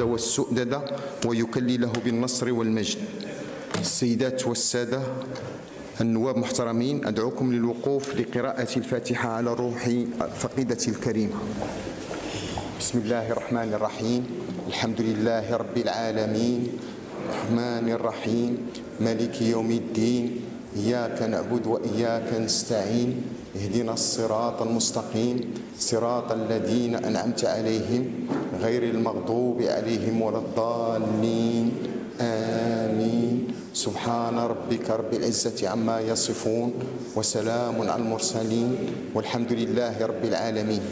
والسؤدد ويكلله بالنصر والمجد. السيدات والسادة النواب محترمين أدعوكم للوقوف لقراءة الفاتحة على روح الفقيدة الكريمة بسم الله الرحمن الرحيم. الحمد لله رب العالمين. الرحمن الرحيم. مالك يوم الدين. إياك نعبد وإياك نستعين. اهدنا الصراط المستقيم. صراط الذين أنعمت عليهم. غير المغضوب عليهم ولا الضالين. آمين. سبحان ربك رب العزة عما يصفون وسلام على المرسلين والحمد لله رب العالمين.